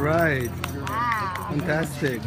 right. Wow. Fantastic.